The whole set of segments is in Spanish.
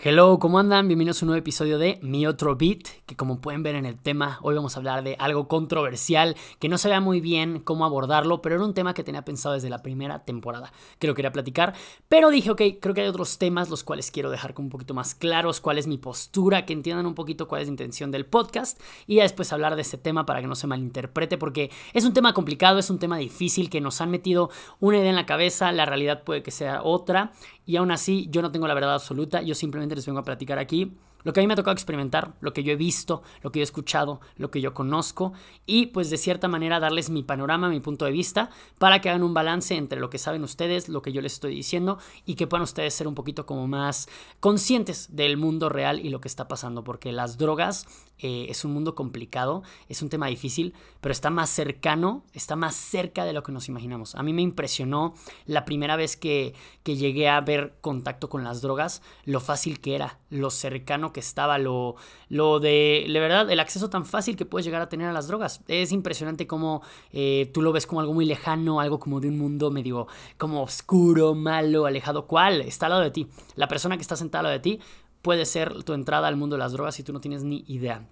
Hello, ¿cómo andan? Bienvenidos a un nuevo episodio de Mi Otro Beat, que como pueden ver en el tema, hoy vamos a hablar de algo controversial, que no sabía muy bien cómo abordarlo, pero era un tema que tenía pensado desde la primera temporada, que lo quería platicar, pero dije, ok, creo que hay otros temas los cuales quiero dejar un poquito más claros, cuál es mi postura, que entiendan un poquito cuál es la intención del podcast, y ya después hablar de este tema para que no se malinterprete, porque es un tema complicado, es un tema difícil, que nos han metido una idea en la cabeza, la realidad puede que sea otra, y aún así yo no tengo la verdad absoluta, yo simplemente les vengo a platicar aquí lo que a mí me ha tocado experimentar, lo que yo he visto, lo que yo he escuchado, lo que yo conozco y pues de cierta manera darles mi panorama, mi punto de vista para que hagan un balance entre lo que saben ustedes, lo que yo les estoy diciendo y que puedan ustedes ser un poquito como más conscientes del mundo real y lo que está pasando porque las drogas eh, es un mundo complicado, es un tema difícil, pero está más cercano, está más cerca de lo que nos imaginamos. A mí me impresionó la primera vez que, que llegué a ver contacto con las drogas, lo fácil que era, lo cercano que estaba, lo, lo de, de verdad, el acceso tan fácil que puedes llegar a tener a las drogas. Es impresionante cómo eh, tú lo ves como algo muy lejano, algo como de un mundo medio como oscuro, malo, alejado. ¿Cuál? Está al lado de ti. La persona que está sentada al lado de ti puede ser tu entrada al mundo de las drogas y tú no tienes ni idea.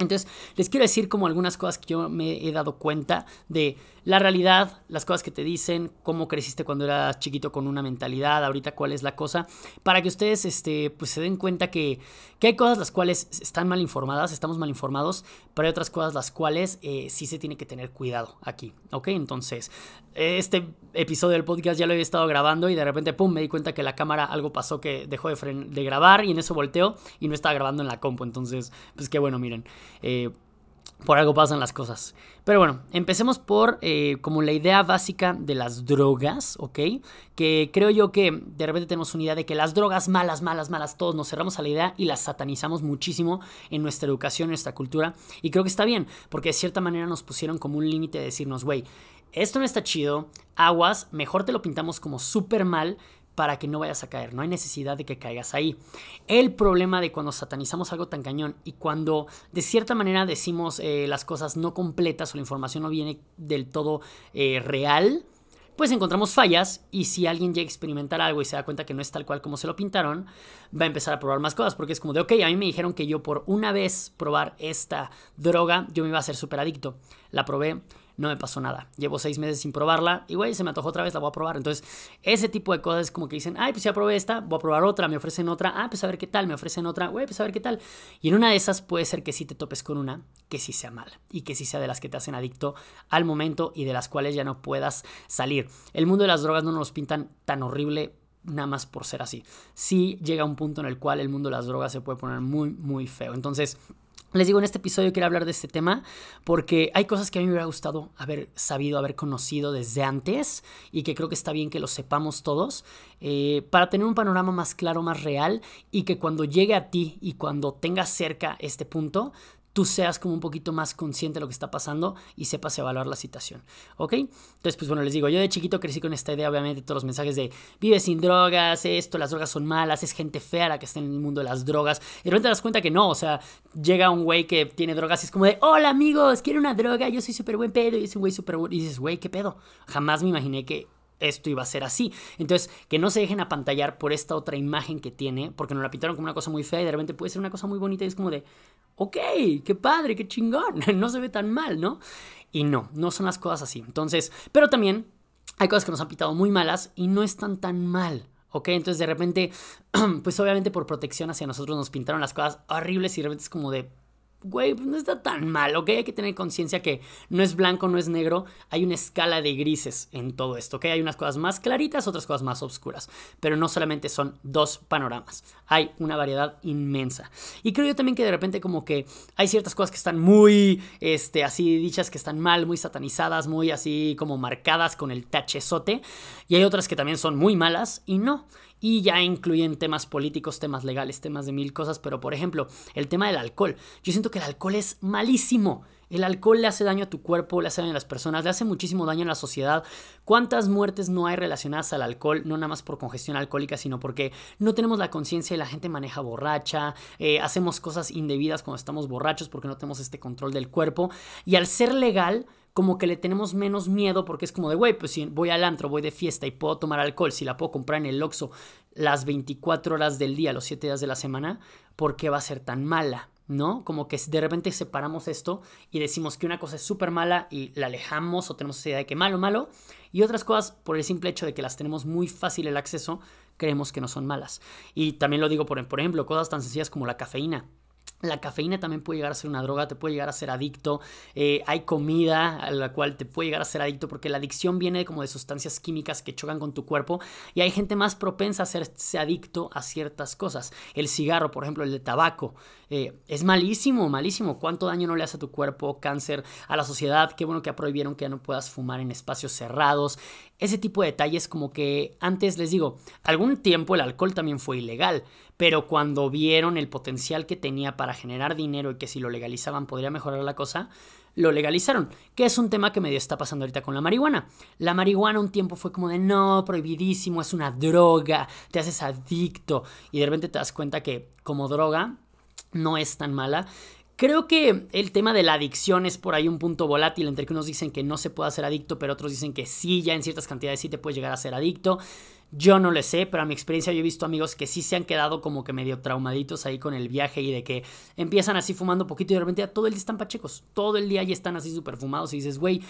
Entonces, les quiero decir como algunas cosas que yo me he dado cuenta de la realidad, las cosas que te dicen, cómo creciste cuando eras chiquito con una mentalidad, ahorita cuál es la cosa, para que ustedes este, pues se den cuenta que, que hay cosas las cuales están mal informadas, estamos mal informados, pero hay otras cosas las cuales eh, sí se tiene que tener cuidado aquí, ¿ok? Entonces, este episodio del podcast ya lo había estado grabando y de repente, pum, me di cuenta que la cámara algo pasó que dejó de, de grabar y en eso volteo y no estaba grabando en la compu, entonces, pues qué bueno, miren. Eh, por algo pasan las cosas. Pero bueno, empecemos por eh, como la idea básica de las drogas, ¿ok? Que creo yo que de repente tenemos una idea de que las drogas malas, malas, malas, todos nos cerramos a la idea y las satanizamos muchísimo en nuestra educación, en nuestra cultura. Y creo que está bien, porque de cierta manera nos pusieron como un límite de decirnos, güey, esto no está chido, aguas, mejor te lo pintamos como súper mal para que no vayas a caer. No hay necesidad de que caigas ahí. El problema de cuando satanizamos algo tan cañón y cuando de cierta manera decimos eh, las cosas no completas o la información no viene del todo eh, real, pues encontramos fallas y si alguien llega a experimentar algo y se da cuenta que no es tal cual como se lo pintaron, va a empezar a probar más cosas porque es como de, ok, a mí me dijeron que yo por una vez probar esta droga, yo me iba a hacer súper adicto. La probé, no me pasó nada. Llevo seis meses sin probarla y, güey, se me antojó otra vez, la voy a probar. Entonces, ese tipo de cosas es como que dicen, ay, pues ya probé esta, voy a probar otra, me ofrecen otra, ah, pues a ver qué tal, me ofrecen otra, güey, pues a ver qué tal. Y en una de esas puede ser que sí te topes con una que sí sea mala y que sí sea de las que te hacen adicto al momento y de las cuales ya no puedas salir. El mundo de las drogas no nos pintan tan horrible nada más por ser así. Sí llega un punto en el cual el mundo de las drogas se puede poner muy, muy feo. Entonces, les digo, en este episodio quiero hablar de este tema porque hay cosas que a mí me hubiera gustado haber sabido, haber conocido desde antes y que creo que está bien que lo sepamos todos eh, para tener un panorama más claro, más real y que cuando llegue a ti y cuando tengas cerca este punto, tú seas como un poquito más consciente de lo que está pasando y sepas evaluar la situación, ¿ok? Entonces, pues bueno, les digo, yo de chiquito crecí con esta idea, obviamente, todos los mensajes de vive sin drogas, esto, las drogas son malas, es gente fea la que está en el mundo de las drogas. Y de repente te das cuenta que no, o sea, llega un güey que tiene drogas y es como de, hola amigos, quiero una droga, yo soy súper buen pedo, y es un güey súper bueno. Y dices, güey, ¿qué pedo? Jamás me imaginé que esto iba a ser así. Entonces, que no se dejen apantallar por esta otra imagen que tiene, porque nos la pintaron como una cosa muy fea y de repente puede ser una cosa muy bonita y es como de, ok, qué padre, qué chingón, no se ve tan mal, ¿no? Y no, no son las cosas así. Entonces, pero también hay cosas que nos han pitado muy malas y no están tan mal. ¿Ok? Entonces de repente, pues obviamente por protección hacia nosotros nos pintaron las cosas horribles y de repente es como de, güey, pues no está tan mal, ¿ok? Hay que tener conciencia que no es blanco, no es negro, hay una escala de grises en todo esto, ¿ok? Hay unas cosas más claritas, otras cosas más oscuras, pero no solamente son dos panoramas, hay una variedad inmensa. Y creo yo también que de repente como que hay ciertas cosas que están muy, este, así dichas que están mal, muy satanizadas, muy así como marcadas con el tachezote, y hay otras que también son muy malas y no y ya incluyen temas políticos, temas legales, temas de mil cosas, pero por ejemplo, el tema del alcohol. Yo siento que el alcohol es malísimo. El alcohol le hace daño a tu cuerpo, le hace daño a las personas, le hace muchísimo daño a la sociedad. ¿Cuántas muertes no hay relacionadas al alcohol? No nada más por congestión alcohólica, sino porque no tenemos la conciencia y la gente maneja borracha, eh, hacemos cosas indebidas cuando estamos borrachos porque no tenemos este control del cuerpo. Y al ser legal, como que le tenemos menos miedo porque es como de, güey, pues si voy al antro, voy de fiesta y puedo tomar alcohol, si la puedo comprar en el Oxxo las 24 horas del día, los 7 días de la semana, ¿por qué va a ser tan mala? ¿no? Como que de repente separamos esto y decimos que una cosa es súper mala y la alejamos o tenemos esa idea de que malo, malo, y otras cosas por el simple hecho de que las tenemos muy fácil el acceso, creemos que no son malas. Y también lo digo por, por ejemplo, cosas tan sencillas como la cafeína. La cafeína también puede llegar a ser una droga, te puede llegar a ser adicto. Eh, hay comida a la cual te puede llegar a ser adicto porque la adicción viene como de sustancias químicas que chocan con tu cuerpo y hay gente más propensa a hacerse adicto a ciertas cosas. El cigarro, por ejemplo, el de tabaco, eh, es malísimo, malísimo. ¿Cuánto daño no le hace a tu cuerpo? Cáncer, a la sociedad. Qué bueno que prohibieron que ya no puedas fumar en espacios cerrados. Ese tipo de detalles como que antes les digo, algún tiempo el alcohol también fue ilegal, pero cuando vieron el potencial que tenía para generar dinero y que si lo legalizaban podría mejorar la cosa, lo legalizaron, que es un tema que medio está pasando ahorita con la marihuana. La marihuana un tiempo fue como de no, prohibidísimo, es una droga, te haces adicto y de repente te das cuenta que como droga no es tan mala. Creo que el tema de la adicción es por ahí un punto volátil entre que unos dicen que no se puede hacer adicto, pero otros dicen que sí, ya en ciertas cantidades sí te puedes llegar a ser adicto. Yo no lo sé, pero a mi experiencia yo he visto amigos que sí se han quedado como que medio traumaditos ahí con el viaje y de que empiezan así fumando poquito y de repente ya todo el día están pachecos, todo el día ya están así súper fumados y dices, güey,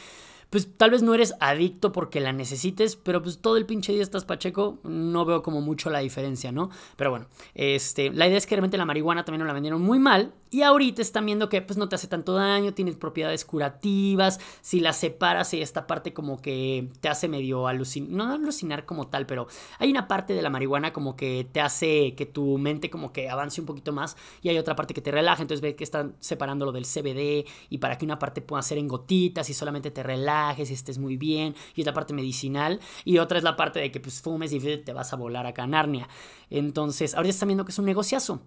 pues tal vez no eres adicto porque la necesites, pero pues todo el pinche día estás pacheco, no veo como mucho la diferencia, ¿no? Pero bueno, este, la idea es que realmente la marihuana también nos la vendieron muy mal y ahorita están viendo que pues no te hace tanto daño, tienes propiedades curativas, si la separas y esta parte como que te hace medio alucinar, no alucinar como tal, pero hay una parte de la marihuana como que te hace que tu mente como que avance un poquito más y hay otra parte que te relaja, entonces ve que están separando lo del CBD y para que una parte pueda ser en gotitas y solamente te relaja estés muy bien, y es la parte medicinal, y otra es la parte de que pues fumes y te vas a volar acá a Narnia. Entonces, ahorita están viendo que es un negociazo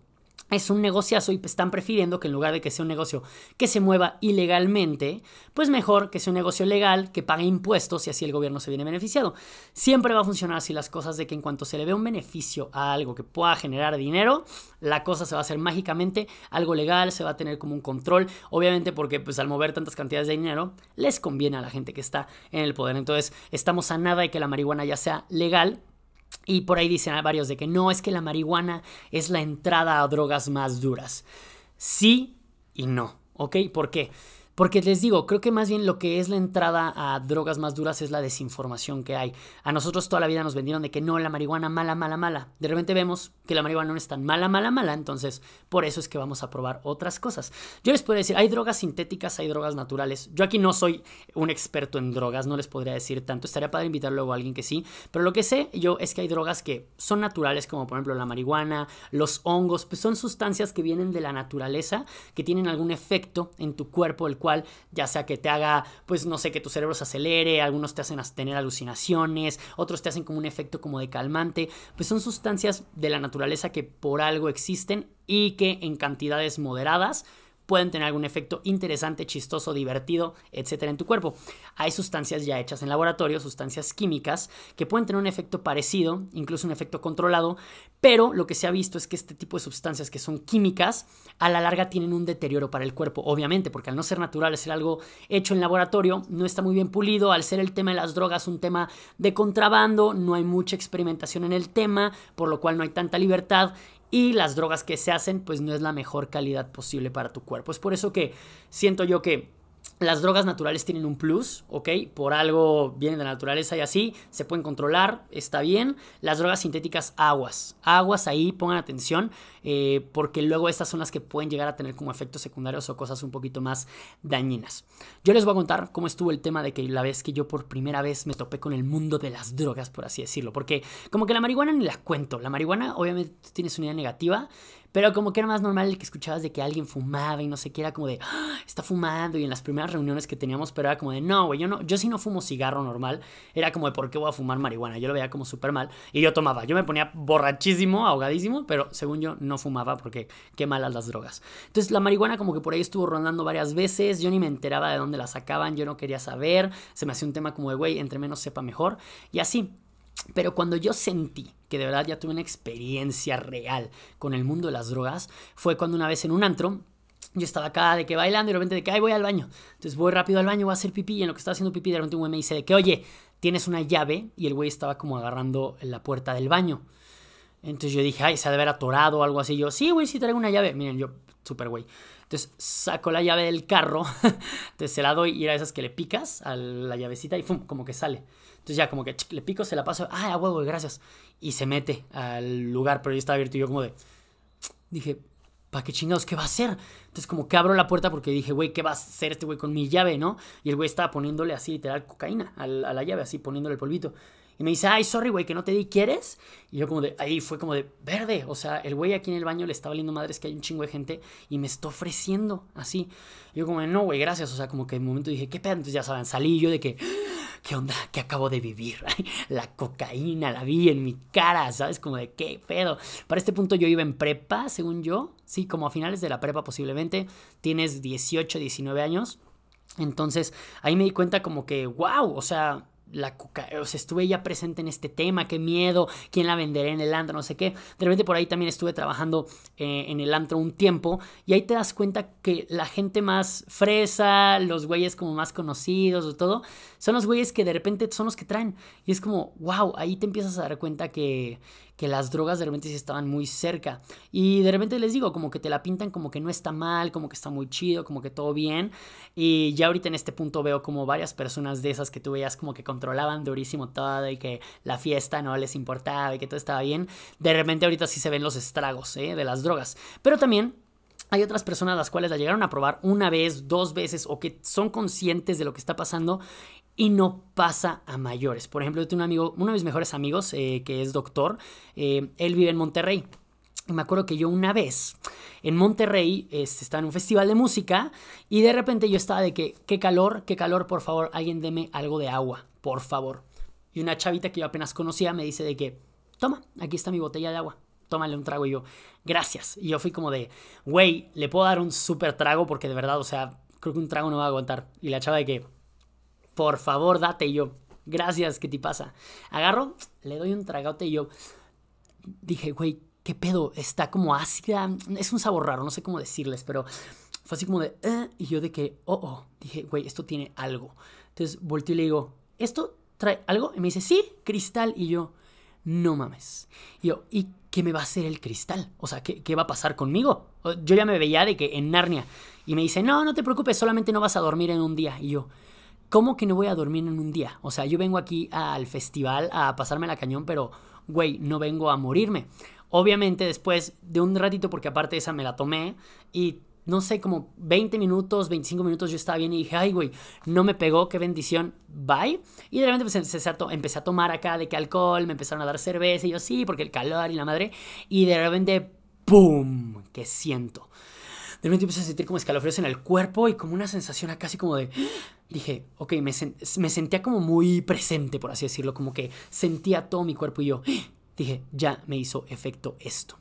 es un negociazo y están prefiriendo que en lugar de que sea un negocio que se mueva ilegalmente, pues mejor que sea un negocio legal, que pague impuestos y así el gobierno se viene beneficiado. Siempre va a funcionar así las cosas de que en cuanto se le ve un beneficio a algo que pueda generar dinero, la cosa se va a hacer mágicamente algo legal, se va a tener como un control, obviamente porque pues al mover tantas cantidades de dinero les conviene a la gente que está en el poder. Entonces estamos a nada de que la marihuana ya sea legal, y por ahí dicen varios de que no, es que la marihuana es la entrada a drogas más duras. Sí y no, ¿ok? ¿Por qué? Porque les digo, creo que más bien lo que es la entrada a drogas más duras es la desinformación que hay. A nosotros toda la vida nos vendieron de que no, la marihuana mala, mala, mala. De repente vemos que la marihuana no es tan mala, mala, mala. Entonces, por eso es que vamos a probar otras cosas. Yo les puedo decir, hay drogas sintéticas, hay drogas naturales. Yo aquí no soy un experto en drogas, no les podría decir tanto. Estaría para invitar luego a alguien que sí. Pero lo que sé yo es que hay drogas que son naturales, como por ejemplo la marihuana, los hongos, pues son sustancias que vienen de la naturaleza, que tienen algún efecto en tu cuerpo, el cual ya sea que te haga, pues no sé, que tu cerebro se acelere, algunos te hacen tener alucinaciones, otros te hacen como un efecto como de calmante, pues son sustancias de la naturaleza que por algo existen y que en cantidades moderadas pueden tener algún efecto interesante, chistoso, divertido, etcétera, en tu cuerpo. Hay sustancias ya hechas en laboratorio, sustancias químicas, que pueden tener un efecto parecido, incluso un efecto controlado, pero lo que se ha visto es que este tipo de sustancias que son químicas, a la larga tienen un deterioro para el cuerpo, obviamente, porque al no ser natural, ser algo hecho en laboratorio, no está muy bien pulido, al ser el tema de las drogas un tema de contrabando, no hay mucha experimentación en el tema, por lo cual no hay tanta libertad y las drogas que se hacen pues no es la mejor calidad posible para tu cuerpo. Es por eso que siento yo que las drogas naturales tienen un plus, ¿ok? Por algo vienen de la naturaleza y así, se pueden controlar, está bien. Las drogas sintéticas, aguas. Aguas ahí, pongan atención, eh, porque luego estas son las que pueden llegar a tener como efectos secundarios o cosas un poquito más dañinas. Yo les voy a contar cómo estuvo el tema de que la vez que yo por primera vez me topé con el mundo de las drogas, por así decirlo. Porque como que la marihuana ni la cuento. La marihuana obviamente tiene su unidad negativa, pero como que era más normal el que escuchabas de que alguien fumaba y no sé qué, era como de, ¡Ah! está fumando. Y en las primeras reuniones que teníamos, pero era como de, no, güey, yo, no, yo sí no fumo cigarro normal. Era como de, ¿por qué voy a fumar marihuana? Yo lo veía como súper mal. Y yo tomaba, yo me ponía borrachísimo, ahogadísimo, pero según yo no fumaba porque qué malas las drogas. Entonces la marihuana como que por ahí estuvo rondando varias veces. Yo ni me enteraba de dónde la sacaban, yo no quería saber. Se me hacía un tema como de, güey, entre menos sepa mejor. Y así. Pero cuando yo sentí que de verdad ya tuve una experiencia real con el mundo de las drogas, fue cuando una vez en un antro yo estaba acá de que bailando y de repente de que ay voy al baño. Entonces voy rápido al baño, voy a hacer pipí y en lo que estaba haciendo pipí de repente un güey me dice de que oye, tienes una llave y el güey estaba como agarrando la puerta del baño. Entonces yo dije, ay, se ha de haber atorado o algo así. Yo, sí, güey, sí traigo una llave. Miren, yo, súper güey. Entonces saco la llave del carro, entonces se la doy y era esas que le picas a la llavecita y ¡fum! como que sale. Entonces ya como que le pico, se la paso, ¡ay, a huevo, gracias! Y se mete al lugar, pero ya estaba abierto y yo como de... Dije, ¿para qué chingados? ¿Qué va a hacer? Entonces como que abro la puerta porque dije, güey, ¿qué va a hacer este güey con mi llave, no? Y el güey estaba poniéndole así literal cocaína a la llave, así poniéndole el polvito. Y me dice, ay, sorry, güey, que no te di, ¿quieres? Y yo como de, ahí fue como de, verde. O sea, el güey aquí en el baño le está valiendo madres que hay un chingo de gente y me está ofreciendo así. Y yo como de, no, güey, gracias. O sea, como que en un momento dije, ¿qué pedo? Entonces ya saben, salí yo de que, ¿qué onda? ¿Qué acabo de vivir? la cocaína la vi en mi cara, ¿sabes? Como de, ¿qué pedo? Para este punto yo iba en prepa, según yo. Sí, como a finales de la prepa posiblemente. Tienes 18, 19 años. Entonces ahí me di cuenta como que, wow, o sea, la coca, o sea, estuve ya presente en este tema, qué miedo, quién la venderé en el antro, no sé qué. De repente por ahí también estuve trabajando eh, en el antro un tiempo y ahí te das cuenta que la gente más fresa, los güeyes como más conocidos o todo, son los güeyes que de repente son los que traen. Y es como, wow, ahí te empiezas a dar cuenta que, que las drogas de repente sí estaban muy cerca. Y de repente les digo, como que te la pintan como que no está mal, como que está muy chido, como que todo bien. Y ya ahorita en este punto veo como varias personas de esas que tú veías como que controlaban durísimo todo y que la fiesta no les importaba y que todo estaba bien. De repente ahorita sí se ven los estragos ¿eh? de las drogas. Pero también hay otras personas las cuales la llegaron a probar una vez, dos veces o que son conscientes de lo que está pasando y no pasa a mayores. Por ejemplo, yo tengo un amigo, uno de mis mejores amigos, eh, que es doctor, eh, él vive en Monterrey. Y me acuerdo que yo una vez en Monterrey este, estaba en un festival de música y de repente yo estaba de que, qué calor, qué calor, por favor, alguien deme algo de agua, por favor. Y una chavita que yo apenas conocía me dice de que, toma, aquí está mi botella de agua, tómale un trago. Y yo, gracias. Y yo fui como de, güey, le puedo dar un súper trago porque de verdad, o sea, creo que un trago no va a aguantar. Y la chava de que, por favor, date. Yo, gracias, ¿qué te pasa? Agarro, le doy un tragote y yo dije, güey, ¿qué pedo? Está como ácida. Es un sabor raro, no sé cómo decirles, pero fue así como de, eh", y yo de que, oh, oh, dije, güey, esto tiene algo. Entonces volteo y le digo, ¿esto trae algo? Y me dice, sí, cristal. Y yo, no mames. Y yo, ¿y qué me va a hacer el cristal? O sea, ¿qué, ¿qué, va a pasar conmigo? Yo ya me veía de que en Narnia. Y me dice, no, no te preocupes, solamente no vas a dormir en un día. Y yo, ¿cómo que no voy a dormir en un día? O sea, yo vengo aquí al festival a pasarme la cañón, pero, güey, no vengo a morirme. Obviamente después de un ratito, porque aparte esa me la tomé y no sé, como 20 minutos, 25 minutos yo estaba bien y dije, ay, güey, no me pegó, qué bendición, bye. Y de repente pues, empecé, a tomar acá de que alcohol, me empezaron a dar cerveza y yo sí, porque el calor y la madre. Y de repente, ¡pum! ¿Qué siento? De repente empecé a sentir como escalofríos en el cuerpo y como una sensación acá así como de... Dije, ok, me, me sentía como muy presente, por así decirlo, como que sentía todo mi cuerpo y yo dije, ya me hizo efecto esto.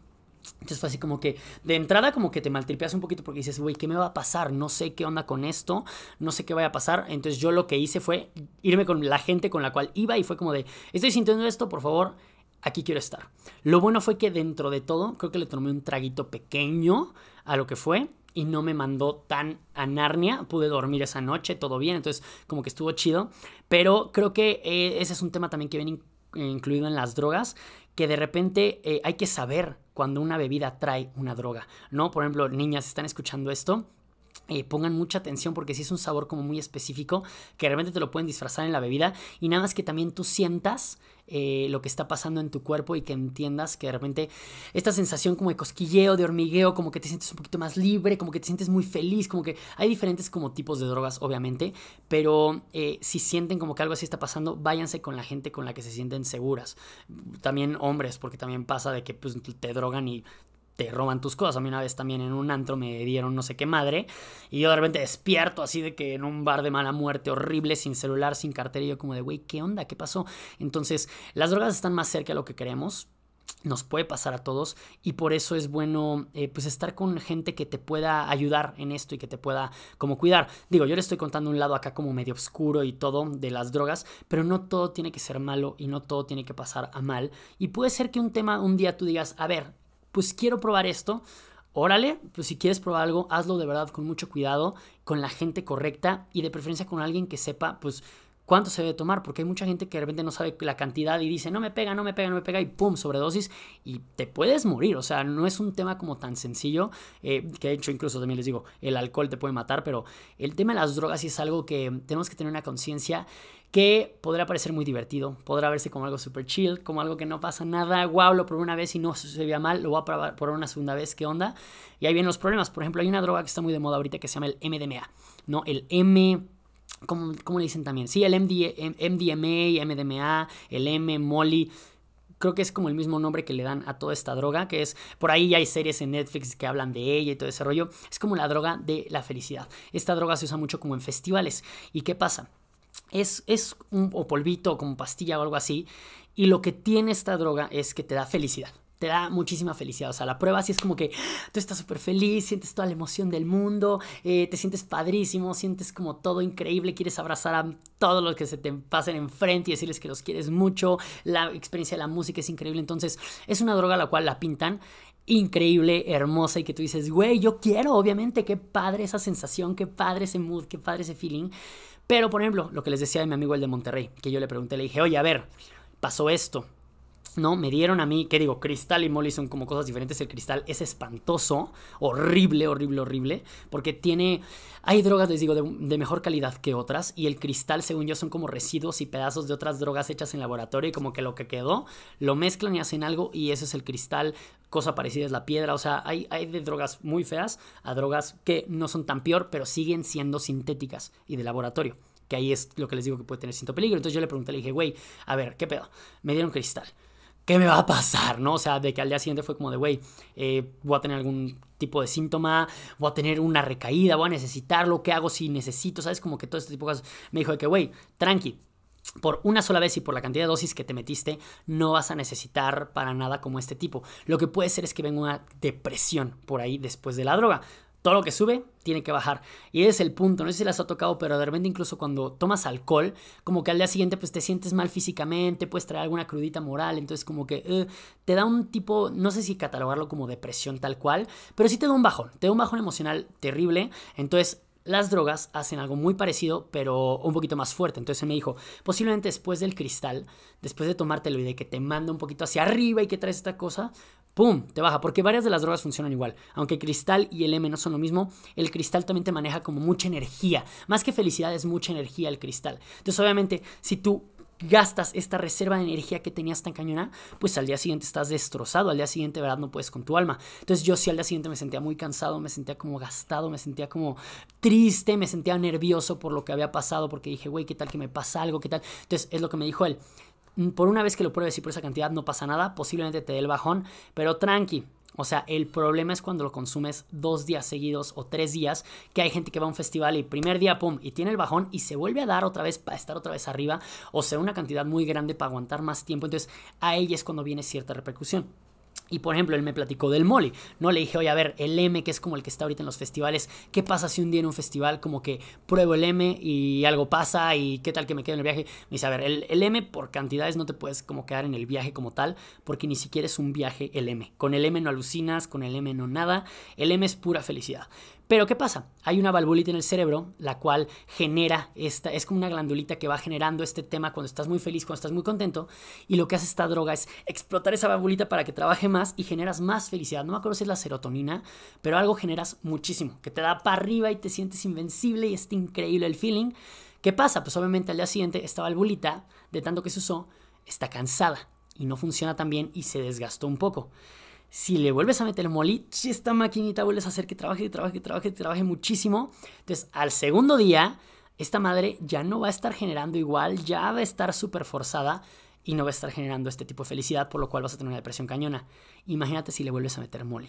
Entonces fue así como que de entrada como que te maltripeas un poquito porque dices, güey, ¿qué me va a pasar? No sé qué onda con esto, no sé qué vaya a pasar. Entonces yo lo que hice fue irme con la gente con la cual iba y fue como de, estoy sintiendo esto, por favor, aquí quiero estar. Lo bueno fue que dentro de todo, creo que le tomé un traguito pequeño a lo que fue y no me mandó tan a Narnia. Pude dormir esa noche, todo bien, entonces como que estuvo chido. Pero creo que eh, ese es un tema también que viene incluido en las drogas, que de repente eh, hay que saber cuando una bebida trae una droga, ¿no? Por ejemplo, niñas, están escuchando esto, eh, pongan mucha atención porque si es un sabor como muy específico que de repente te lo pueden disfrazar en la bebida y nada más que también tú sientas eh, lo que está pasando en tu cuerpo y que entiendas que de repente esta sensación como de cosquilleo, de hormigueo, como que te sientes un poquito más libre, como que te sientes muy feliz, como que hay diferentes como tipos de drogas obviamente, pero eh, si sienten como que algo así está pasando, váyanse con la gente con la que se sienten seguras. También hombres, porque también pasa de que pues, te drogan y te roban tus cosas. A mí una vez también en un antro me dieron no sé qué madre y yo de repente despierto así de que en un bar de mala muerte horrible, sin celular, sin cartera y yo como de, güey, ¿qué onda? ¿Qué pasó? Entonces, las drogas están más cerca de lo que queremos nos puede pasar a todos y por eso es bueno eh, pues estar con gente que te pueda ayudar en esto y que te pueda como cuidar. Digo, yo le estoy contando un lado acá como medio oscuro y todo de las drogas, pero no todo tiene que ser malo y no todo tiene que pasar a mal. Y puede ser que un tema un día tú digas, a ver, pues quiero probar esto, órale, pues si quieres probar algo, hazlo de verdad con mucho cuidado, con la gente correcta y de preferencia con alguien que sepa, pues cuánto se debe tomar, porque hay mucha gente que de repente no sabe la cantidad y dice, no me pega, no me pega, no me pega, y pum, sobredosis, y te puedes morir. O sea, no es un tema como tan sencillo, eh, que de hecho incluso también les digo, el alcohol te puede matar, pero el tema de las drogas sí es algo que tenemos que tener una conciencia que podrá parecer muy divertido, podrá verse como algo super chill, como algo que no pasa nada, wow, lo probé una vez y no se veía mal, lo voy a probar, por una segunda vez, ¿qué onda? Y ahí vienen los problemas. Por ejemplo, hay una droga que está muy de moda ahorita que se llama el MDMA, ¿no? El M... ¿Cómo, le dicen también? Sí, el MDMA, MDMA, el M, Molly creo que es como el mismo nombre que le dan a toda esta droga, que es, por ahí ya hay series en Netflix que hablan de ella y todo ese rollo, es como la droga de la felicidad. Esta droga se usa mucho como en festivales. ¿Y qué pasa? Es, es un o polvito, como pastilla o algo así, y lo que tiene esta droga es que te da felicidad te da muchísima felicidad. O sea, la prueba sí es como que tú estás súper feliz, sientes toda la emoción del mundo, eh, te sientes padrísimo, sientes como todo increíble, quieres abrazar a todos los que se te pasen enfrente y decirles que los quieres mucho. La experiencia de la música es increíble. Entonces, es una droga la cual la pintan increíble, hermosa y que tú dices, güey, yo quiero, obviamente, qué padre esa sensación, qué padre ese mood, qué padre ese feeling. Pero, por ejemplo, lo que les decía de mi amigo el de Monterrey, que yo le pregunté, le dije, oye, a ver, pasó esto ¿no? Me dieron a mí, ¿qué digo? Cristal y Molly son como cosas diferentes. El cristal es espantoso, horrible, horrible, horrible, porque tiene, hay drogas, les digo, de, mejor calidad que otras, y el cristal, según yo, son como residuos y pedazos de otras drogas hechas en laboratorio, y como que lo que quedó, lo mezclan y hacen algo, y eso es el cristal, cosa parecida es la piedra, o sea, hay, hay de drogas muy feas a drogas que no son tan peor, pero siguen siendo sintéticas y de laboratorio que ahí es lo que les digo que puede tener cierto peligro. Entonces yo le pregunté, le dije, güey, a ver, ¿qué pedo? Me dieron cristal. ¿Qué me va a pasar? ¿No? O sea, de que al día siguiente fue como de, güey, eh, voy a tener algún tipo de síntoma, voy a tener una recaída, voy a necesitarlo, ¿qué hago si necesito? ¿Sabes? Como que todo este tipo de cosas. Me dijo de que, güey, tranqui, por una sola vez y por la cantidad de dosis que te metiste, no vas a necesitar para nada como este tipo. Lo que puede ser es que venga una depresión por ahí después de la droga todo lo que sube tiene que bajar. Y ese es el punto, no sé si las ha tocado, pero de repente incluso cuando tomas alcohol, como que al día siguiente pues te sientes mal físicamente, puedes traer alguna crudita moral, entonces como que eh, te da un tipo, no sé si catalogarlo como depresión tal cual, pero sí te da un bajón, te da un bajón emocional terrible, entonces las drogas hacen algo muy parecido, pero un poquito más fuerte. Entonces me dijo, posiblemente después del cristal, después de tomártelo y de que te manda un poquito hacia arriba y que traes esta cosa, ¡pum! Te baja, porque varias de las drogas funcionan igual. Aunque cristal y el M no son lo mismo, el cristal también te maneja como mucha energía. Más que felicidad, es mucha energía el cristal. Entonces, obviamente, si tú gastas esta reserva de energía que tenías tan cañona, pues al día siguiente estás destrozado, al día siguiente, ¿verdad? No puedes con tu alma. Entonces yo sí al día siguiente me sentía muy cansado, me sentía como gastado, me sentía como triste, me sentía nervioso por lo que había pasado, porque dije, güey, ¿qué tal que me pasa algo? ¿Qué tal? Entonces es lo que me dijo él. Por una vez que lo pruebes y por esa cantidad no pasa nada, posiblemente te dé el bajón, pero tranqui. O sea, el problema es cuando lo consumes dos días seguidos o tres días, que hay gente que va a un festival y primer día, pum, y tiene el bajón y se vuelve a dar otra vez para estar otra vez arriba, o sea, una cantidad muy grande para aguantar más tiempo. Entonces, a es cuando viene cierta repercusión. Y por ejemplo, él me platicó del Molly. No le dije, oye, a ver, el M, que es como el que está ahorita en los festivales, ¿qué pasa si un día en un festival como que pruebo el M y algo pasa y qué tal que me quedo en el viaje? Me dice, a ver, el, el, M por cantidades no te puedes como quedar en el viaje como tal, porque ni siquiera es un viaje el M. Con el M no alucinas, con el M no nada. El M es pura felicidad. Pero ¿qué pasa? Hay una valvulita en el cerebro, la cual genera esta, es como una glandulita que va generando este tema cuando estás muy feliz, cuando estás muy contento, y lo que hace esta droga es explotar esa valvulita para que trabaje más y generas más felicidad. No me acuerdo si es la serotonina, pero algo generas muchísimo, que te da para arriba y te sientes invencible y está increíble el feeling. ¿Qué pasa? Pues obviamente al día siguiente esta valvulita, de tanto que se usó, está cansada y no funciona tan bien y se desgastó un poco. Si le vuelves a meter el molly, esta maquinita vuelves a hacer que trabaje, que trabaje, que trabaje, que trabaje muchísimo. Entonces, al segundo día, esta madre ya no va a estar generando igual, ya va a estar súper forzada y no va a estar generando este tipo de felicidad, por lo cual vas a tener una depresión cañona. Imagínate si le vuelves a meter molly.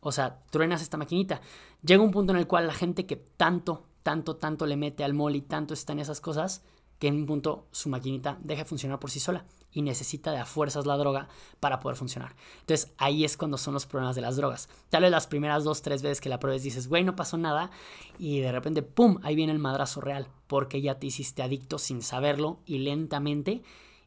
O sea, truenas esta maquinita. Llega un punto en el cual la gente que tanto, tanto, tanto le mete al molly, tanto está en esas cosas, que en un punto su maquinita deja de funcionar por sí sola y necesita de a fuerzas la droga para poder funcionar. Entonces ahí es cuando son los problemas de las drogas. Tal vez las primeras dos, tres veces que la pruebes dices, güey, no pasó nada y de repente, ¡pum!, ahí viene el madrazo real porque ya te hiciste adicto sin saberlo y lentamente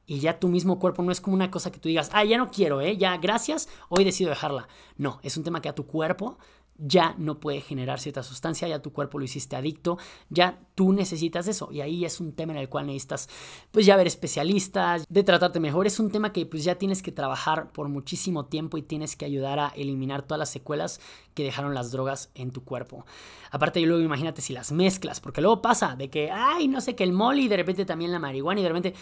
y ya tu mismo cuerpo no es como una cosa que tú digas, ah, ya no quiero, ¿eh? Ya, gracias, hoy decido dejarla. No, es un tema que a tu cuerpo ya no puede generar cierta sustancia, ya tu cuerpo lo hiciste adicto, ya tú necesitas eso. Y ahí es un tema en el cual necesitas, pues ya ver especialistas, de tratarte mejor. Es un tema que pues ya tienes que trabajar por muchísimo tiempo y tienes que ayudar a eliminar todas las secuelas que dejaron las drogas en tu cuerpo. Aparte, y luego imagínate si las mezclas, porque luego pasa de que, ay, no sé, que el moli y de repente también la marihuana y de repente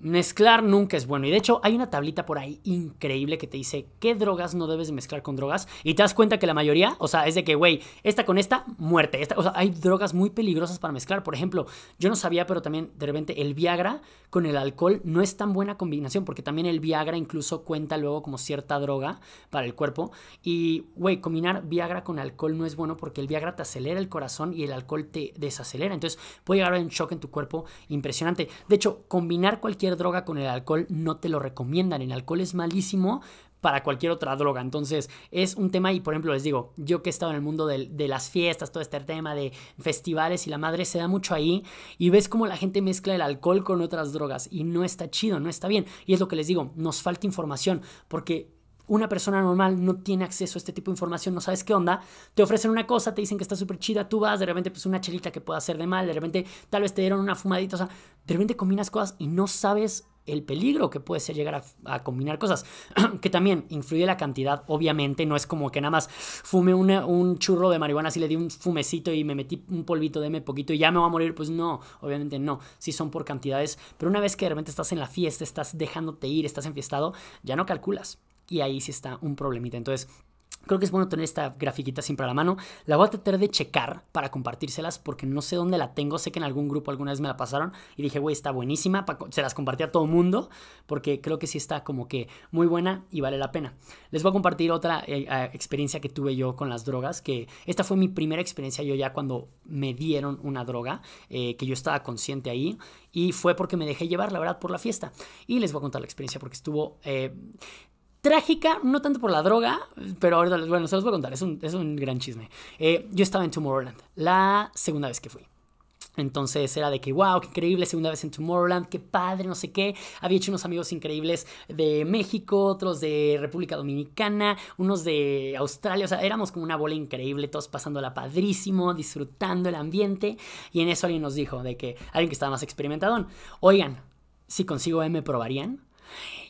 Mezclar nunca es bueno. Y de hecho, hay una tablita por ahí increíble que te dice qué drogas no debes de mezclar con drogas. Y te das cuenta que la mayoría, o sea, es de que, güey, esta con esta, muerte. Esta, o sea, hay drogas muy peligrosas para mezclar. Por ejemplo, yo no sabía, pero también de repente el Viagra con el alcohol no es tan buena combinación. Porque también el Viagra incluso cuenta luego como cierta droga para el cuerpo. Y, güey, combinar Viagra con alcohol no es bueno porque el Viagra te acelera el corazón y el alcohol te desacelera. Entonces puede llegar a un shock en tu cuerpo impresionante. De hecho, combinar cualquier droga con el alcohol no te lo recomiendan. El alcohol es malísimo para cualquier otra droga. Entonces es un tema y por ejemplo les digo, yo que he estado en el mundo de, de, las fiestas, todo este tema de festivales y la madre se da mucho ahí y ves cómo la gente mezcla el alcohol con otras drogas y no está chido, no está bien. Y es lo que les digo, nos falta información porque una persona normal no tiene acceso a este tipo de información, no sabes qué onda, te ofrecen una cosa, te dicen que está súper chida, tú vas, de repente pues una chelita que pueda hacer de mal, de repente tal vez te dieron una fumadita, o sea, de repente combinas cosas y no sabes el peligro que puede ser llegar a, combinar cosas, que también influye la cantidad, obviamente, no es como que nada más fume un churro de marihuana, así le di un fumecito y me metí un polvito, deme poquito y ya me va a morir, pues no, obviamente no, sí son por cantidades, pero una vez que de repente estás en la fiesta, estás dejándote ir, estás enfiestado, ya no calculas y ahí sí está un problemita. Entonces, Creo que es bueno tener esta grafiquita siempre a la mano. La voy a tratar de checar para compartírselas porque no sé dónde la tengo. Sé que en algún grupo alguna vez me la pasaron y dije, güey, está buenísima. Se las compartí a todo mundo porque creo que sí está como que muy buena y vale la pena. Les voy a compartir otra eh, experiencia que tuve yo con las drogas, que esta fue mi primera experiencia yo ya cuando me dieron una droga, eh, que yo estaba consciente ahí y fue porque me dejé llevar, la verdad, por la fiesta. Y les voy a contar la experiencia porque estuvo... Eh, trágica, no tanto por la droga, pero ahorita, bueno, se los voy a contar, es un, es un gran chisme. Eh, yo estaba en Tomorrowland, la segunda vez que fui. Entonces era de que, wow, qué increíble, segunda vez en Tomorrowland, qué padre, no sé qué. Había hecho unos amigos increíbles de México, otros de República Dominicana, unos de Australia, o sea, éramos como una bola increíble, todos pasándola padrísimo, disfrutando el ambiente. Y en eso alguien nos dijo, de que alguien que estaba más experimentado, oigan, si consigo M, ¿probarían?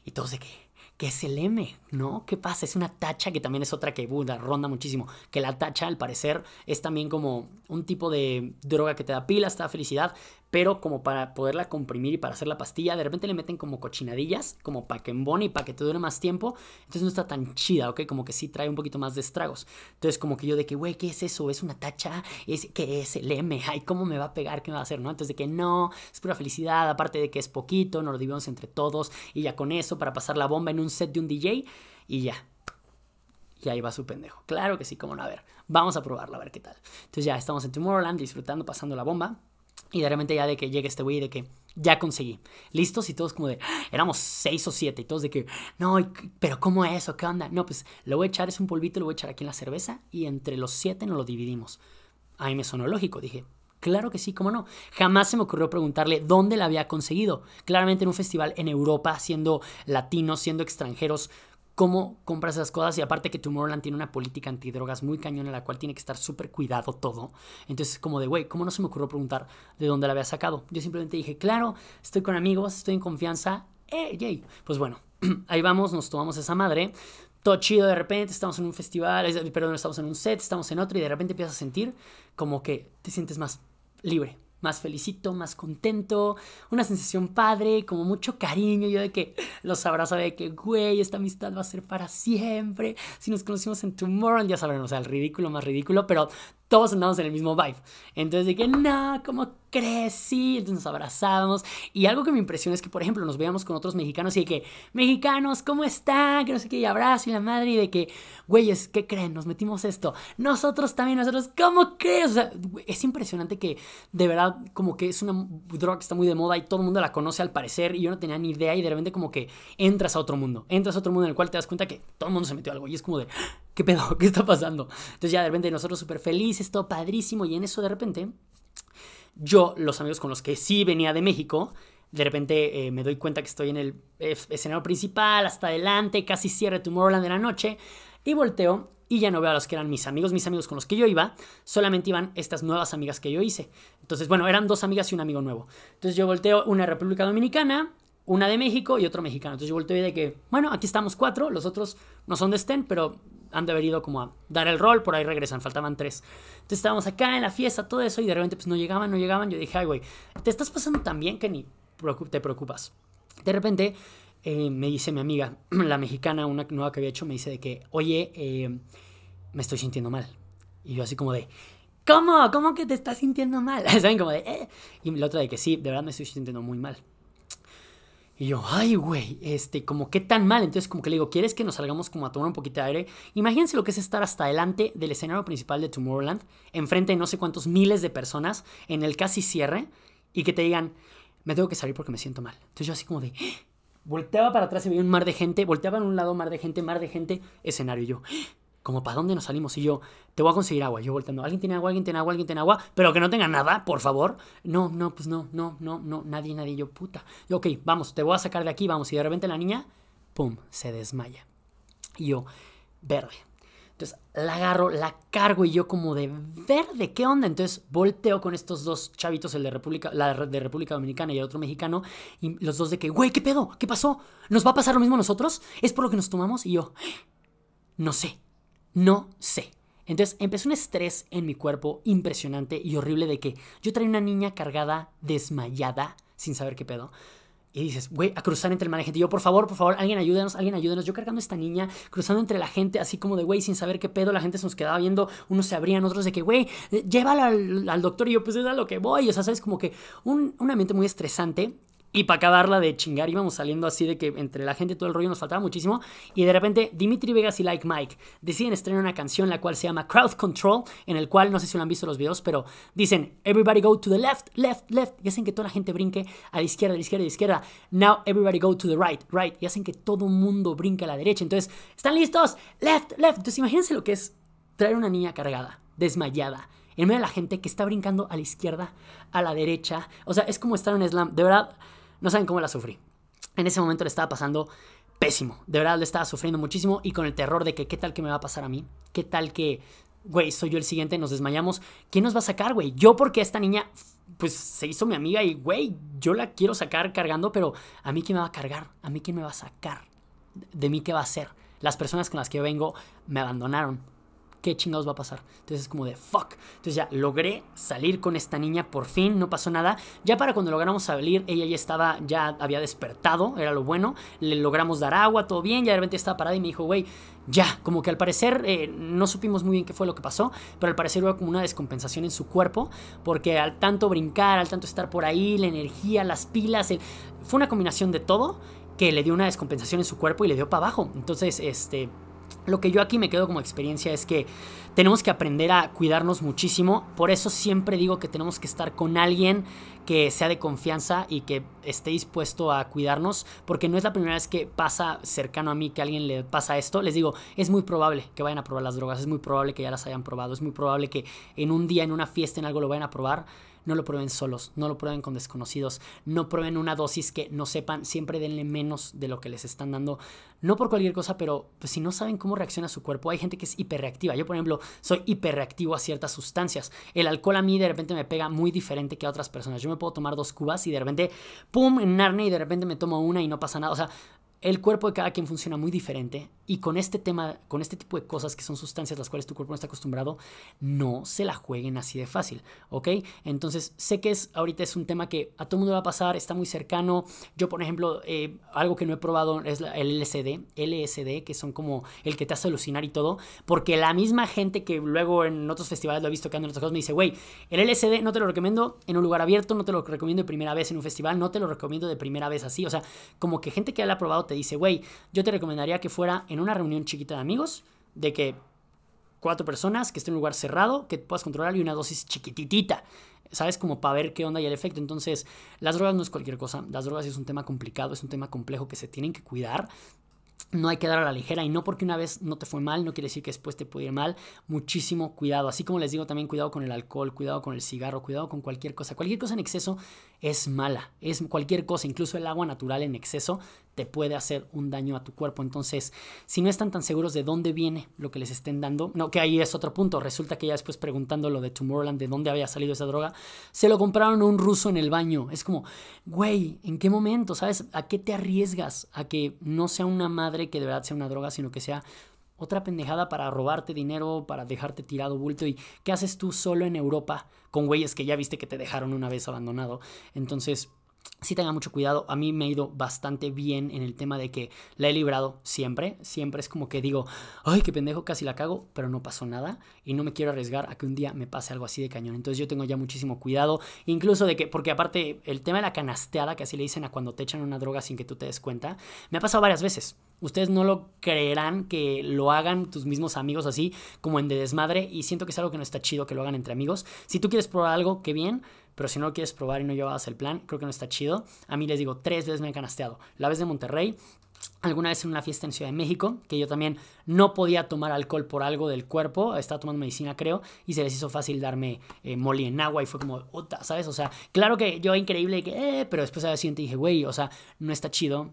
Y todos de que, ¿Qué es el M? ¿No? ¿Qué pasa? Es una tacha que también es otra que uh, ronda muchísimo. Que la tacha, al parecer, es también como un tipo de droga que te da pilas, te da felicidad, pero como para poderla comprimir y para hacer la pastilla, de repente le meten como cochinadillas, como para que embone y para que te dure más tiempo, entonces no está tan chida, ¿ok? Como que sí trae un poquito más de estragos. Entonces como que yo de que, güey, ¿qué es eso? ¿Es una tacha? ¿Es, ¿Qué es el M? Ay, ¿cómo me va a pegar? ¿Qué me va a hacer? ¿No? Entonces de que no, es pura felicidad, aparte de que es poquito, nos lo dividimos entre todos y ya con eso para pasar la bomba en un set de un DJ y ya. Y ahí va su pendejo. Claro que sí, como no. A ver, vamos a probarlo, a ver qué tal. Entonces ya estamos en Tomorrowland disfrutando, pasando la bomba. Y de repente ya de que llegue este güey de que ya conseguí. Listos y todos como de, ah, éramos seis o siete y todos de que, no, pero ¿cómo es eso? ¿Qué onda? No, pues lo voy a echar, es un polvito, lo voy a echar aquí en la cerveza y entre los siete nos lo dividimos. Ahí me sonó lógico, dije, Claro que sí, cómo no. Jamás se me ocurrió preguntarle dónde la había conseguido. Claramente en un festival en Europa, siendo latinos, siendo extranjeros, cómo compras esas cosas y aparte que Tomorrowland tiene una política antidrogas muy cañón en la cual tiene que estar súper cuidado todo. Entonces como de, güey, ¿cómo no se me ocurrió preguntar de dónde la había sacado? Yo simplemente dije, claro, estoy con amigos, estoy en confianza, eh, yay. Pues bueno, ahí vamos, nos tomamos esa madre. Todo chido de repente, estamos en un festival, perdón, estamos en un set, estamos en otro y de repente empiezas a sentir como que te sientes más libre, más felicito, más contento, una sensación padre, como mucho cariño, yo de que los abrazo de que, güey, esta amistad va a ser para siempre, si nos conocimos en Tomorrow, ya sabrán, o sea, el ridículo más ridículo, pero todos andamos en el mismo vibe. Entonces que, no, ¿cómo crecí? Entonces nos abrazábamos. Y algo que me impresiona es que, por ejemplo, nos veíamos con otros mexicanos y de que, mexicanos, ¿cómo están? Que no sé qué, y abrazo y la madre, y de que, güeyes, ¿qué creen? Nos metimos esto. Nosotros también, nosotros, ¿cómo crees? O sea, es impresionante que, de verdad, como que es una droga que está muy de moda y todo el mundo la conoce al parecer y yo no tenía ni idea y de repente como que entras a otro mundo. Entras a otro mundo en el cual te das cuenta que todo el mundo se metió algo y es como de, ¿qué pedo? ¿Qué está pasando? Entonces ya de repente nosotros súper felices, todo padrísimo, y en eso de repente, yo, los amigos con los que sí venía de México, de repente eh, me doy cuenta que estoy en el escenario principal, hasta adelante, casi cierre Tomorrowland de la noche, y volteo y ya no veo a los que eran mis amigos, mis amigos con los que yo iba, solamente iban estas nuevas amigas que yo hice. Entonces, bueno, eran dos amigas y un amigo nuevo. Entonces yo volteo una República Dominicana, una de México y otro mexicano. Entonces yo volteo y de que, bueno, aquí estamos cuatro, los otros no son de estén, pero han de haber ido como a dar el rol, por ahí regresan, faltaban tres. Entonces estábamos acá en la fiesta, todo eso, y de repente pues no llegaban, no llegaban. Yo dije, ay, güey, te estás pasando tan bien que ni te preocupas. De repente eh, me dice mi amiga, la mexicana, una nueva que había hecho, me dice de que, oye, eh, me estoy sintiendo mal. Y yo así como de, ¿cómo? ¿Cómo que te estás sintiendo mal? ¿Saben? Como de, eh. Y la otra de que sí, de verdad me estoy sintiendo muy mal. Y yo, ay, güey, este, como qué tan mal. Entonces, como que le digo, ¿quieres que nos salgamos como a tomar un poquito de aire? Imagínense lo que es estar hasta adelante del escenario principal de Tomorrowland, enfrente de no sé cuántos miles de personas, en el casi cierre, y que te digan, me tengo que salir porque me siento mal. Entonces yo así como de, volteaba para atrás y veía un mar de gente, volteaba en un lado mar de gente, mar de gente, escenario. Y yo, como para dónde nos salimos y yo te voy a conseguir agua. Yo volteando alguien tiene agua alguien tiene agua alguien tiene agua pero que no tenga nada por favor. No no pues no no no no nadie nadie. Yo puta. Yo, ok vamos te voy a sacar de aquí vamos. Y de repente la niña pum se desmaya. Y yo verde. Entonces la agarro, la cargo y yo como de verde, ¿qué onda? Entonces volteo con estos dos chavitos, el de República, la de República Dominicana y el otro mexicano, y los dos de que, güey, ¿qué pedo? ¿Qué pasó? ¿Nos va a pasar lo mismo a nosotros? ¿Es por lo que nos tomamos? Y yo, no sé, no sé. Entonces empezó un estrés en mi cuerpo impresionante y horrible de que yo traía una niña cargada, desmayada, sin saber qué pedo. Y dices, güey, a cruzar entre el gente. Y yo, por favor, por favor, alguien ayúdenos, alguien ayúdenos. Yo cargando a esta niña, cruzando entre la gente, así como de, güey, sin saber qué pedo. La gente se nos quedaba viendo, unos se abrían, otros de que, güey, eh, llévala al, al, doctor. Y yo, pues es a lo que voy. O sea, sabes, como que un, un ambiente muy estresante. Y para acabarla de chingar, íbamos saliendo así de que entre la gente todo el rollo nos faltaba muchísimo. Y de repente, Dimitri Vegas y Like Mike deciden estrenar una canción la cual se llama Crowd Control, en el cual, no sé si lo han visto los videos, pero dicen, Everybody go to the left, left, left. Y hacen que toda la gente brinque a la izquierda, a la izquierda, a la izquierda. Now everybody go to the right, right. Y hacen que todo mundo brinque a la derecha. Entonces, ¿están listos? Left, left. Entonces, imagínense lo que es traer una niña cargada, desmayada en medio de la gente que está brincando a la izquierda, a la derecha. O sea, es como estar en slam. De verdad, no saben cómo la sufrí. En ese momento le estaba pasando pésimo. De verdad le estaba sufriendo muchísimo y con el terror de que qué tal que me va a pasar a mí. Qué tal que, güey, soy yo el siguiente, nos desmayamos. ¿Quién nos va a sacar, güey? Yo porque esta niña, pues se hizo mi amiga y, güey, yo la quiero sacar cargando, pero a mí quién me va a cargar? ¿A mí quién me va a sacar? ¿De mí qué va a hacer? Las personas con las que yo vengo me abandonaron ¿qué chingados va a pasar? Entonces es como de fuck. Entonces ya logré salir con esta niña por fin, no pasó nada. Ya para cuando logramos salir, ella ya estaba, ya había despertado, era lo bueno. Le logramos dar agua, todo bien, ya de repente estaba parada y me dijo, güey, ya, como que al parecer eh, no supimos muy bien qué fue lo que pasó, pero al parecer hubo como una descompensación en su cuerpo, porque al tanto brincar, al tanto estar por ahí, la energía, las pilas, fue una combinación de todo que le dio una descompensación en su cuerpo y le dio para abajo. Entonces, este lo que yo aquí me quedo como experiencia es que tenemos que aprender a cuidarnos muchísimo. Por eso siempre digo que tenemos que estar con alguien que sea de confianza y que esté dispuesto a cuidarnos, porque no es la primera vez que pasa cercano a mí que a alguien le pasa esto. Les digo, es muy probable que vayan a probar las drogas, es muy probable que ya las hayan probado, es muy probable que en un día, en una fiesta, en algo lo vayan a probar no lo prueben solos, no lo prueben con desconocidos, no prueben una dosis que no sepan, siempre denle menos de lo que les están dando, no por cualquier cosa, pero pues, si no saben cómo reacciona su cuerpo, hay gente que es hiperreactiva. Yo, por ejemplo, soy hiperreactivo a ciertas sustancias. El alcohol a mí de repente me pega muy diferente que a otras personas. Yo me puedo tomar dos cubas y de repente, pum, en y de repente me tomo una y no pasa nada. O sea, el cuerpo de cada quien funciona muy diferente y con este tema, con este tipo de cosas que son sustancias las cuales tu cuerpo no está acostumbrado, no se la jueguen así de fácil, ¿ok? Entonces sé que es ahorita es un tema que a todo mundo va a pasar, está muy cercano. Yo, por ejemplo, eh, algo que no he probado es el LSD, LSD, que son como el que te hace alucinar y todo, porque la misma gente que luego en otros festivales lo he visto que en otras cosas me dice, güey, el LSD no te lo recomiendo en un lugar abierto, no te lo recomiendo de primera vez en un festival, no te lo recomiendo de primera vez así, o sea, como que gente que ya ha probado te dice, güey, yo te recomendaría que fuera en una reunión chiquita de amigos, de que cuatro personas, que esté en un lugar cerrado, que puedas controlar y una dosis chiquititita. ¿Sabes? Como para ver qué onda y el efecto. Entonces, las drogas no es cualquier cosa. Las drogas es un tema complicado, es un tema complejo que se tienen que cuidar no hay que dar a la ligera y no porque una vez no te fue mal, no quiere decir que después te puede mal. Muchísimo cuidado. Así como les digo también cuidado con el alcohol, cuidado con el cigarro, cuidado con cualquier cosa. Cualquier cosa en exceso es mala. Es cualquier cosa, incluso el agua natural en exceso te puede hacer un daño a tu cuerpo. Entonces, si no están tan seguros de dónde viene lo que les estén dando, no, que ahí es otro punto. Resulta que ya después preguntando lo de Tomorrowland, de dónde había salido esa droga, se lo compraron a un ruso en el baño. Es como, güey, ¿en qué momento? ¿Sabes? ¿A qué te arriesgas? A que no sea una madre que de verdad sea una droga, sino que sea otra pendejada para robarte dinero, para dejarte tirado bulto. ¿Y qué haces tú solo en Europa con güeyes que ya viste que te dejaron una vez abandonado? Entonces, sí tenga mucho cuidado. A mí me ha ido bastante bien en el tema de que la he librado siempre. Siempre es como que digo, ay, qué pendejo, casi la cago, pero no pasó nada. Y no me quiero arriesgar a que un día me pase algo así de cañón. Entonces yo tengo ya muchísimo cuidado. Incluso de que, porque aparte, el tema de la canasteada, que así le dicen a cuando te echan una droga sin que tú te des cuenta, me ha pasado varias veces. Ustedes no lo creerán que lo hagan tus mismos amigos así, como en de desmadre. Y siento que es algo que no está chido que lo hagan entre amigos. Si tú quieres probar algo, qué bien pero si no quieres probar y no llevabas el plan, creo que no está chido. A mí les digo, tres veces me he canasteado. La vez de Monterrey, alguna vez en una fiesta en Ciudad de México, que yo también no podía tomar alcohol por algo del cuerpo, estaba tomando medicina creo, y se les hizo fácil darme eh, moli en agua y fue como, ¿sabes? O sea, claro que yo increíble, que, eh, pero después al siguiente dije, güey, o sea, no está chido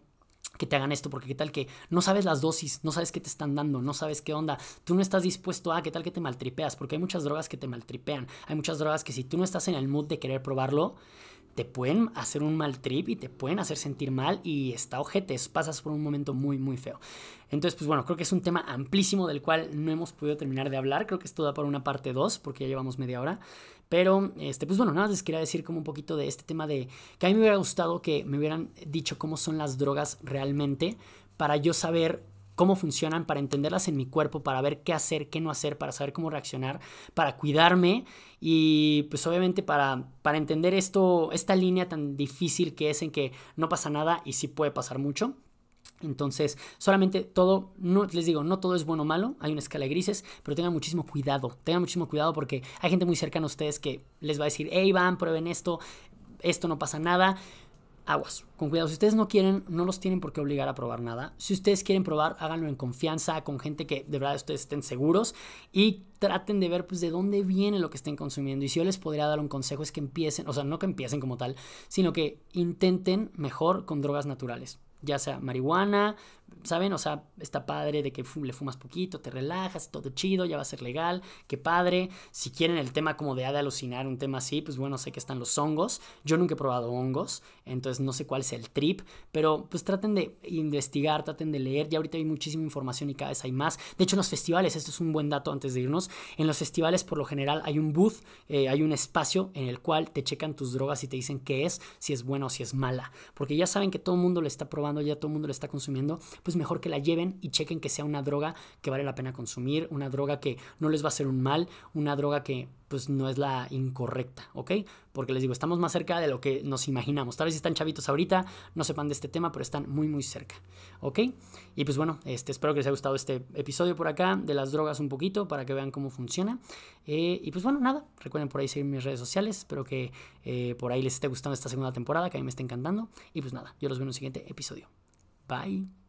que te hagan esto, porque qué tal que no sabes las dosis, no sabes qué te están dando, no sabes qué onda, tú no estás dispuesto a qué tal que te maltripeas, porque hay muchas drogas que te maltripean, hay muchas drogas que si tú no estás en el mood de querer probarlo, te pueden hacer un mal trip y te pueden hacer sentir mal y está ojete, pasas por un momento muy, muy feo. Entonces, pues bueno, creo que es un tema amplísimo del cual no hemos podido terminar de hablar, creo que esto da para una parte 2 porque ya llevamos media hora. Pero, este, pues bueno, nada más les quería decir como un poquito de este tema de que a mí me hubiera gustado que me hubieran dicho cómo son las drogas realmente para yo saber cómo funcionan, para entenderlas en mi cuerpo, para ver qué hacer, qué no hacer, para saber cómo reaccionar, para cuidarme y pues obviamente para, para entender esto, esta línea tan difícil que es en que no pasa nada y sí puede pasar mucho. Entonces, solamente todo, no les digo, no todo es bueno o malo, hay una escala de grises, pero tengan muchísimo cuidado, tengan muchísimo cuidado porque hay gente muy cercana a ustedes que les va a decir, hey, van, prueben esto, esto no pasa nada. Aguas, con cuidado. Si ustedes no quieren, no los tienen por qué obligar a probar nada. Si ustedes quieren probar, háganlo en confianza, con gente que de verdad ustedes estén seguros y traten de ver pues de dónde viene lo que estén consumiendo. Y si yo les podría dar un consejo es que empiecen, o sea, no que empiecen como tal, sino que intenten mejor con drogas naturales ya sea marihuana, ¿saben? O sea, está padre de que le fumas poquito, te relajas, todo chido, ya va a ser legal, qué padre. Si quieren el tema como de, de alucinar, un tema así, pues bueno, sé que están los hongos. Yo nunca he probado hongos, entonces no sé cuál es el trip, pero pues traten de investigar, traten de leer. Ya ahorita hay muchísima información y cada vez hay más. De hecho, en los festivales, esto es un buen dato antes de irnos, en los festivales por lo general hay un booth, eh, hay un espacio en el cual te checan tus drogas y te dicen qué es, si es buena o si es mala, porque ya saben que todo el mundo le está probando, ya todo el mundo le está consumiendo, pues mejor que la lleven y chequen que sea una droga que vale la pena consumir, una droga que no les va a hacer un mal, una droga que pues no es la incorrecta, ¿ok? Porque les digo, estamos más cerca de lo que nos imaginamos. Tal vez están chavitos ahorita, no sepan de este tema, pero están muy, muy cerca, ¿ok? Y pues bueno, este, espero que les haya gustado este episodio por acá de las drogas un poquito para que vean cómo funciona. Eh, y pues bueno, nada, recuerden por ahí seguir mis redes sociales, espero que eh, por ahí les esté gustando esta segunda temporada, que a mí me está encantando. Y pues nada, yo los veo en un siguiente episodio. Bye.